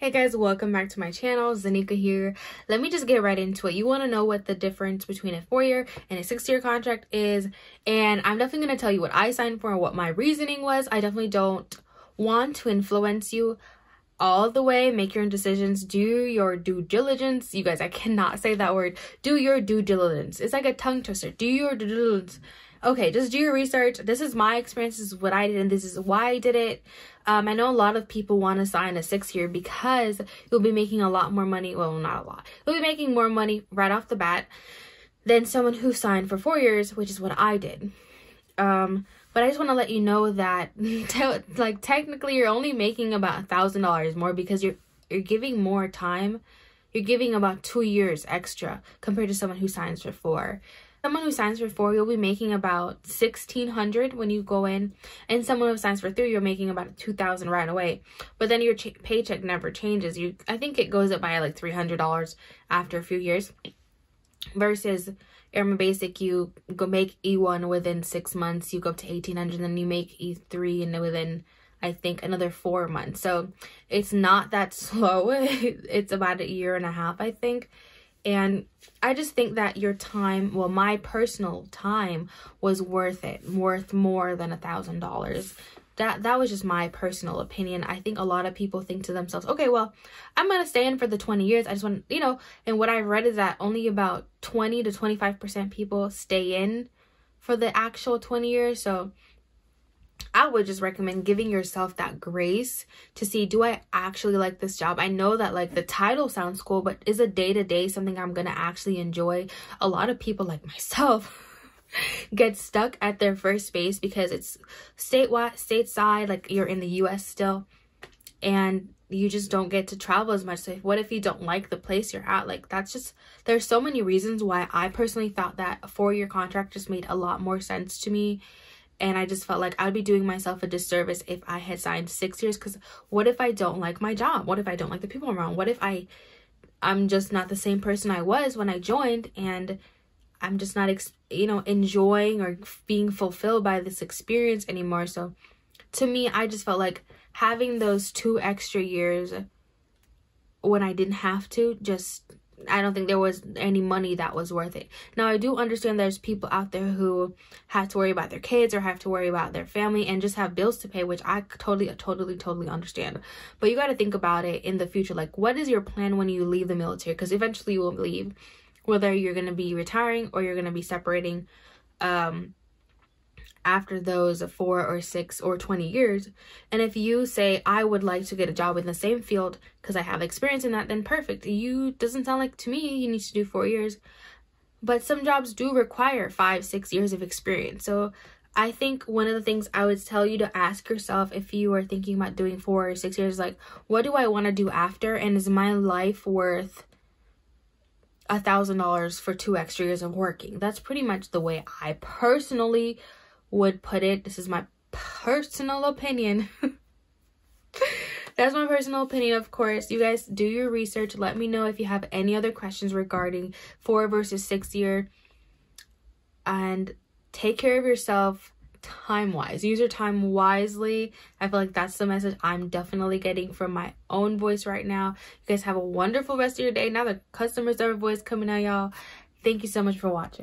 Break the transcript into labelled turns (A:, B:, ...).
A: Hey guys, welcome back to my channel. Zaneika here. Let me just get right into it. You want to know what the difference between a four-year and a six-year contract is, and I'm definitely going to tell you what I signed for and what my reasoning was. I definitely don't want to influence you all the way. Make your own decisions. Do your due diligence. You guys, I cannot say that word. Do your due diligence. It's like a tongue twister. Do your due diligence okay, just do your research. This is my experience. This is what I did, and this is why I did it. Um, I know a lot of people want to sign a six year because you'll be making a lot more money. Well, not a lot. You'll be making more money right off the bat than someone who signed for four years, which is what I did. Um, but I just want to let you know that, te- like, technically, you're only making about a thousand dollars more because you're you're giving more time. You're giving about two years extra compared to someone who signs for four. Someone who signs for four, you'll be making about 1600 when you go in. And someone who signs for three, you're making about 2000 right away. But then your paycheck never changes. You, I think it goes up by like $300 after a few years. Versus Airman Basic, you go make E1 within six months. You go up to 1800 then you make E3 and within I think another four months. So it's not that slow. it's about a year and a half, I think. And I just think that your time, well, my personal time was worth it, worth more than a thousand dollars. That that was just my personal opinion. I think a lot of people think to themselves, okay, well, I'm gonna stay in for the 20 years. I just want, you know, and what I've read is that only about 20 to 25% people stay in for the actual 20 years. So I would just recommend giving yourself that grace to see do I actually like this job? I know that like the title sounds cool, but is a day to day something I'm going to actually enjoy? A lot of people like myself get stuck at their first base because it's statewide, stateside, like you're in the US still, and you just don't get to travel as much. So what if you don't like the place you're at? Like that's just there's so many reasons why I personally thought that a four year contract just made a lot more sense to me and I just felt like I'd be doing myself a disservice if I had signed six years because what if I don't like my job? What if I don't like the people around? What if I I'm just not the same person I was when I joined and I'm just not you know enjoying or being fulfilled by this experience anymore. So to me, I just felt like having those two extra years when I didn't have to just I don't think there was any money that was worth it. Now, I do understand there's people out there who have to worry about their kids or have to worry about their family and just have bills to pay, which I totally, totally, totally understand. But you got to think about it in the future. Like, what is your plan when you leave the military? Because eventually you will leave, whether you're going to be retiring or you're going to be separating. Um, after those four or six or 20 years. And if you say, I would like to get a job in the same field because I have experience in that, then perfect. You doesn't sound like to me you need to do four years. But some jobs do require five, six years of experience. So I think one of the things I would tell you to ask yourself if you are thinking about doing four or six years, like, what do I want to do after? And is my life worth a thousand dollars for two extra years of working? That's pretty much the way I personally would put it. This is my personal opinion. That's my personal opinion, of course. You guys do your research. Let me know if you have any other questions regarding four versus six year. And take care of yourself time wise. Use your time wisely. I feel like that's the message I'm definitely getting from my own voice right now. You guys have a wonderful rest of your day. Now the customer service voice coming out, y'all. Thank you so much for watching.